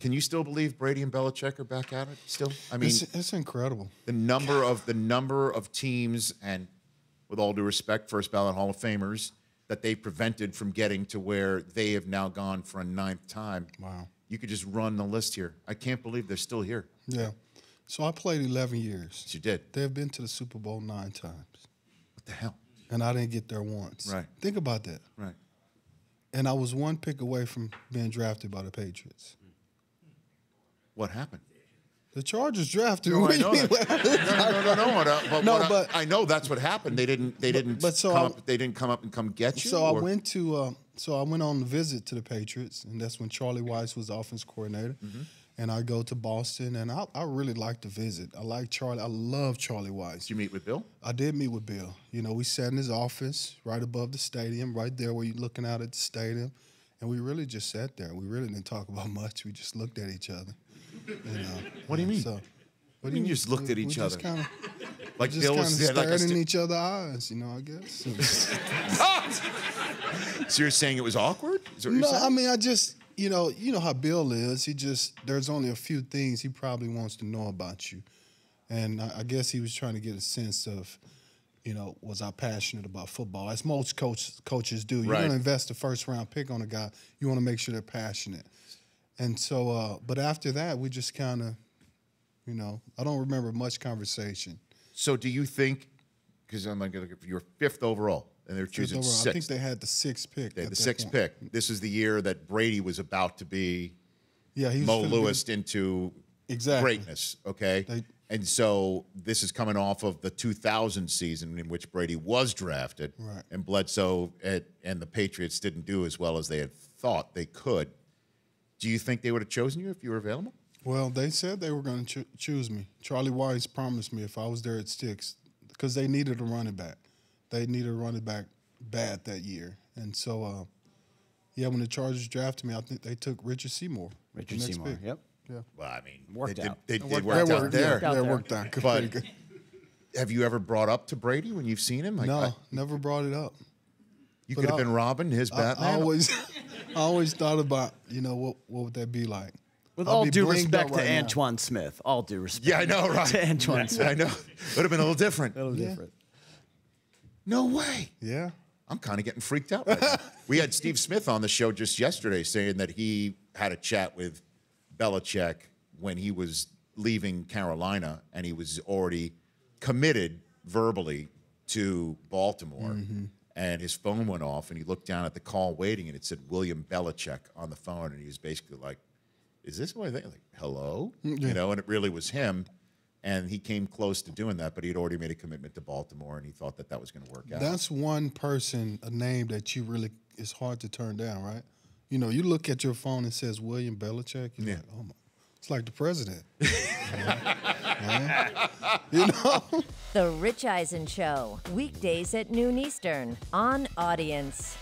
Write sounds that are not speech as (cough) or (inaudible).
Can you still believe Brady and Belichick are back at it? Still, I mean, It's, it's incredible. the number of the number of teams, and with all due respect, first ballot Hall of Famers that they prevented from getting to where they have now gone for a ninth time. Wow. You could just run the list here. I can't believe they're still here. Yeah. So I played 11 years. But you did. They've been to the Super Bowl nine times, What the hell? and I didn't get there once. Right. Think about that. Right. And I was one pick away from being drafted by the Patriots. What happened? The Chargers drafted No, I me. know that. (laughs) no, no, no, no, no. But, No, what I- I, know that's what happened. They didn't. They didn't. but so come I- up, they didn't come up and come get you. So I went to uh, so I went on a visit to the Patriots, and that's when Charlie Weis was the offense coordinator. Mm-hmm. And I go to Boston, and I, I really like the visit. I like Charlie. I love Charlie Weis. Did you meet with Bill? I did meet with Bill. You know, we sat in his office right above the stadium, right there where you're looking out at the stadium. And we really just sat there. We really didn't talk about (laughs) much. We just looked at each other. You know. What do you mean? So, what mean you just looked at each other? Kinda, Like just Bill was stared like in each other's eyes, you know, I guess. (laughs) So you're saying it was awkward? Is that what you're No. I mean, I just, you know, you know how Bill is. He just, there's only a few things he probably wants to know about you, and I, I guess he was trying to get a sense of, you know, was I passionate about football? As most coach, coaches do, you're Right. going to invest a first round pick on a guy. You want to make sure they're passionate, and so, uh, but after that, we just kind of, you know, I don't remember much conversation. So do you think? Because I'm like, you're fifth overall, and they're choosing Overall, sixth. I think they had the sixth pick. They had the sixth point. pick. This is the year that Brady was about to be Yeah, he was Mo finna be- Lewis into Exactly. greatness. Okay, They- and so this is coming off of the 2000 season in which Brady was drafted, Right. and Bledsoe and, and the Patriots didn't do as well as they had thought they could. Do you think they would have chosen you if you were available? Well, they said they were going to cho- choose me. Charlie Weis promised me if I was there at six, because they needed a running back. They needed a running back bad that year, and so uh, yeah, when the Chargers drafted me, I think they took Richard Seymour. Richard Seymour. pick. Yep. Yeah, Well, I mean, Worked they did, out. they, It they worked worked that out worked, there. Yeah, out there. worked out But- Have you ever brought up to Brady when you've seen him? Like, No, I- never brought it up. you but could have been Robin, his I, Batman. I always, I (laughs) always thought about you know what what would that be like? With I'll all due respect to right now. Antowain Smith, all due respect. yeah, I know, (laughs) right? to Antowain Smith. I know. Would have been a little different. A little Yeah. different. No way. Yeah, I'm kind of getting freaked out. Right we had Steve Smith on the show just yesterday saying that he had a chat with Belichick when he was leaving Carolina and he was already committed verbally to Baltimore. Mm-hmm. And his phone went off and he looked down at the call waiting and it said William Belichick on the phone. And he was basically like, Is this what I think? Like, hello? Mm, you know, and it really was him. And he came close to doing that, but he had already made a commitment to Baltimore and he thought that that was going to work out. That's one person, a name that you really it's hard to turn down, right? You know, you look at your phone and says William Belichick. You're Yeah. like, oh my, it's like the president. (laughs) Yeah. (laughs) You know. The Rich Eisen Show, weekdays at noon Eastern on Audience.